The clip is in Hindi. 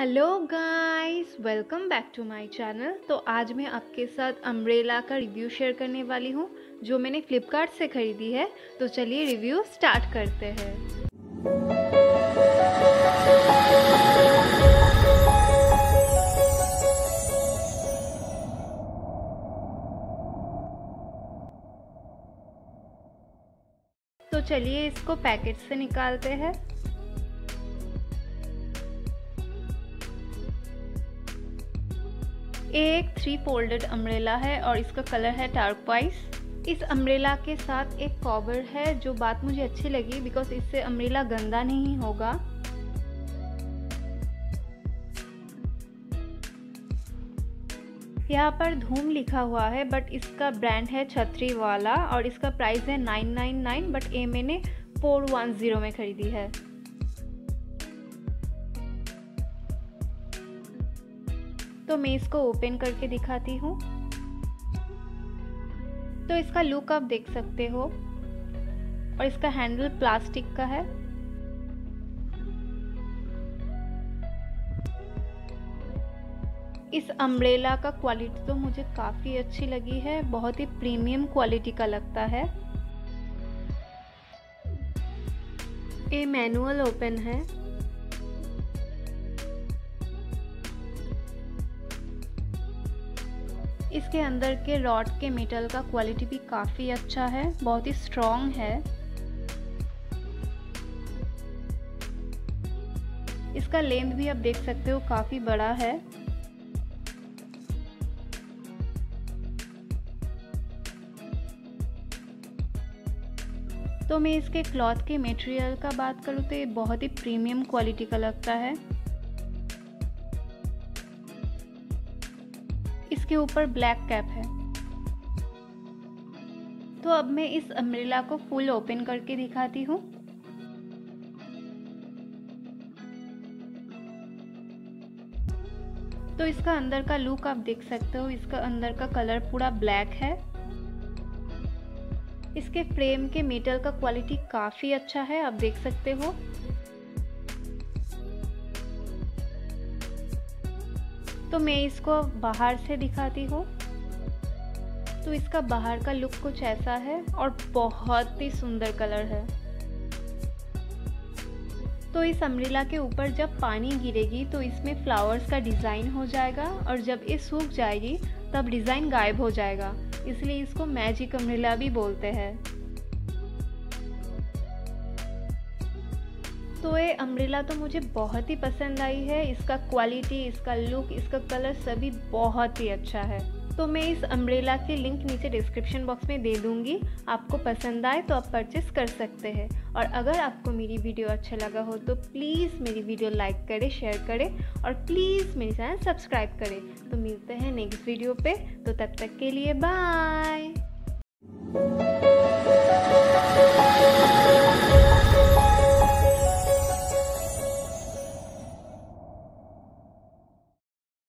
Hello guys welcome back to my channel तो आज मैं आपके साथ अम्ब्रेला का रिव्यू शेयर करने वाली हूँ, जो मैंने फ्लिपकार्ट से ख़रीदी है। तो चलिए रिव्यू स्टार्ट करते हैं। तो चलिए इसको पैकेट से निकालते हैं। एक थ्री फोल्डेड अम्ब्रेला है और इसका कलर है टार्कवाइस इस अम्ब्रेला के साथ एक कॉबर है जो बात मुझे अच्छी लगी बिकॉज़ इससे अम्ब्रेला गंदा नहीं होगा। यहाँ पर धूम लिखा हुआ है बट इसका ब्रांड है छतरी वाला और इसका प्राइस है नाइन नाइन नाइन बट ये मैंने फोर वन ज़ीरो में ख़रीदी है। तो मैं इसको ओपन करके दिखाती हूँ। तो इसका लुक आप देख सकते हो। और इसका हैंडल प्लास्टिक का है। इस अम्ब्रेला का क्वालिटी तो मुझे काफ़ी अच्छी लगी है। बहुत ही प्रीमियम क्वालिटी का लगता है। ये मैनुअल ओपन है। इसके अंदर के रॉड के मेटल का क्वालिटी भी काफ़ी अच्छा है, बहुत ही स्ट्रॉन्ग है। इसका लेंथ भी आप देख सकते हो, काफ़ी बड़ा है। तो मैं इसके क्लॉथ के मटेरियल का बात करूँ तो ये बहुत ही प्रीमियम क्वालिटी का लगता है। इसके ऊपर ब्लैक कैप है। तो अब मैं इस अम्ब्रेला को फुल ओपन करके दिखाती हूँ। तो इसका अंदर का लुक आप देख सकते हो, इसका अंदर का कलर पूरा ब्लैक है। इसके फ्रेम के मेटल का क्वालिटी काफ़ी अच्छा है, आप देख सकते हो। तो मैं इसको बाहर से दिखाती हूँ। तो इसका बाहर का लुक कुछ ऐसा है और बहुत ही सुंदर कलर है। तो इस अम्ब्रेला के ऊपर जब पानी गिरेगी तो इसमें फ्लावर्स का डिज़ाइन हो जाएगा और जब ये सूख जाएगी, तब डिज़ाइन गायब हो जाएगा। इसलिए इसको मैजिक अम्ब्रेला भी बोलते हैं। तो ये अम्ब्रेला तो मुझे बहुत ही पसंद आई है। इसका क्वालिटी इसका लुक इसका कलर सभी बहुत ही अच्छा है। तो मैं इस अम्ब्रेला की लिंक नीचे डिस्क्रिप्शन बॉक्स में दे दूँगी। आपको पसंद आए तो आप परचेस कर सकते हैं। और अगर आपको मेरी वीडियो अच्छा लगा हो तो प्लीज़ मेरी वीडियो लाइक करें शेयर करें और प्लीज़ मेरे चैनल सब्सक्राइब करें। तो मिलते हैं नेक्स्ट वीडियो पे। तो तब तक के लिए बाय